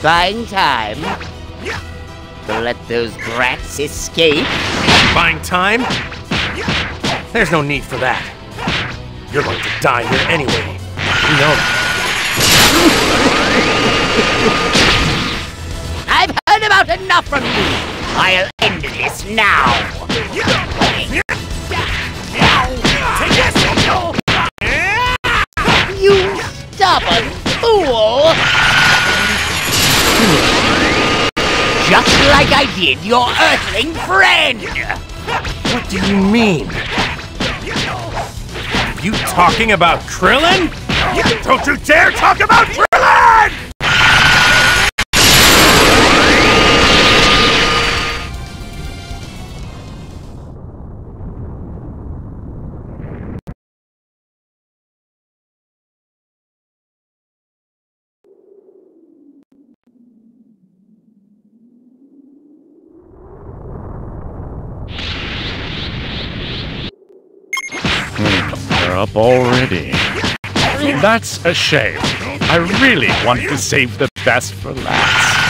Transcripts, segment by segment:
Buying time? To let those brats escape? Buying time? There's no need for that. You're going to die here anyway. You know that. I've heard about enough from you! I'll end this now! You stubborn fool! Just like I did your Earthling friend! What do you mean? Are you talking about Krillin? Don't you dare talk about Krillin! Up already. That's a shame. I really want to save the best for last.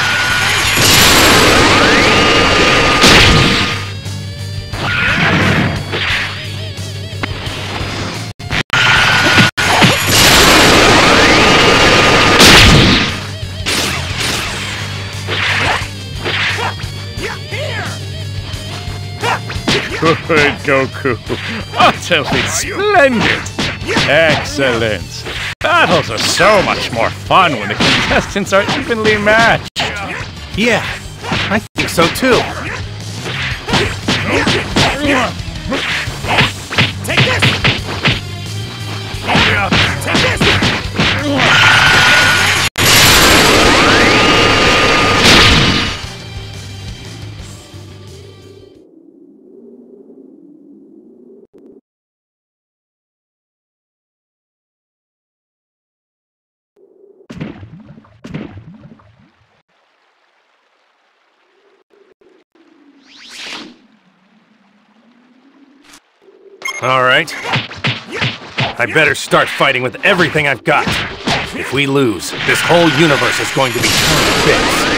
Good, Goku. Utterly splendid. Excellent. Battles are so much more fun when the contestants are evenly matched. Yeah, I think so too. Take this! All right. I better start fighting with everything I've got. If we lose, this whole universe is going to be turned to bits.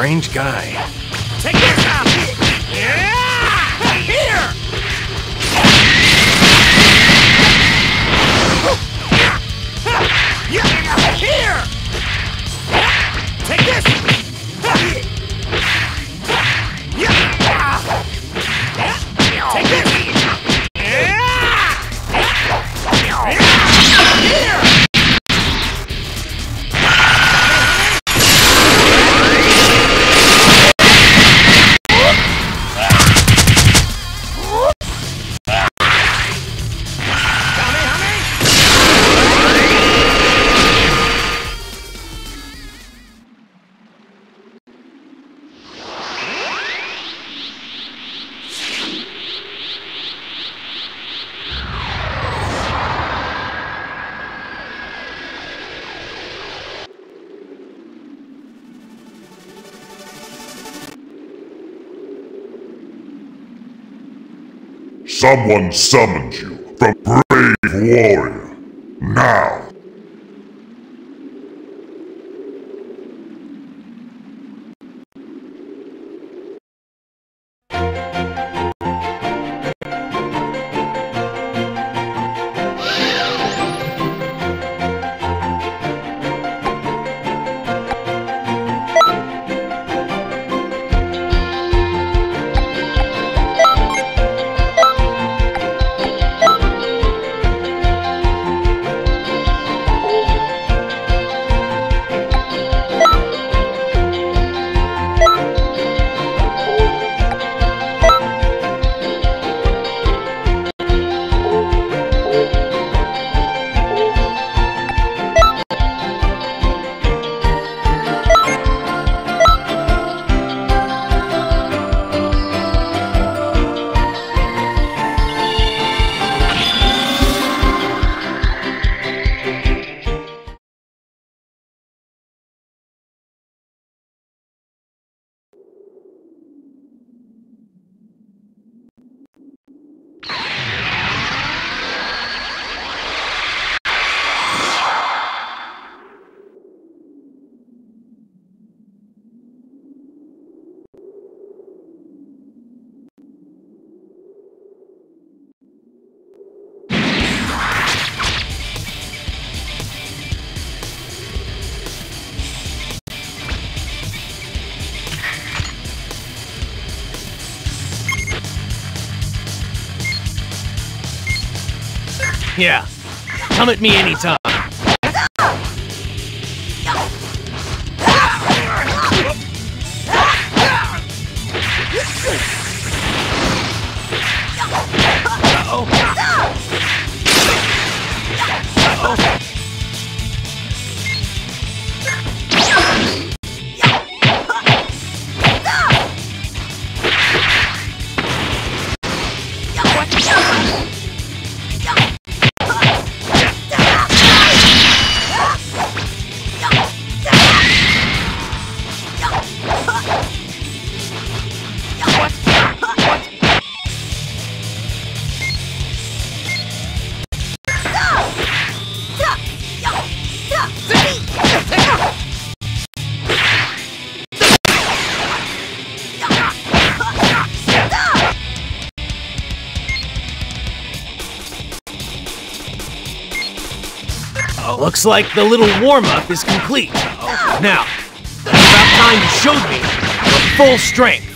Strange guy. Take this out! Yeah! Here! Here! Take this! Take this! Someone summoned you from Brave Warrior. Now, Yeah. Come at me anytime. Oh, looks like the little warm-up is complete. Now, it's about time you showed me your full strength.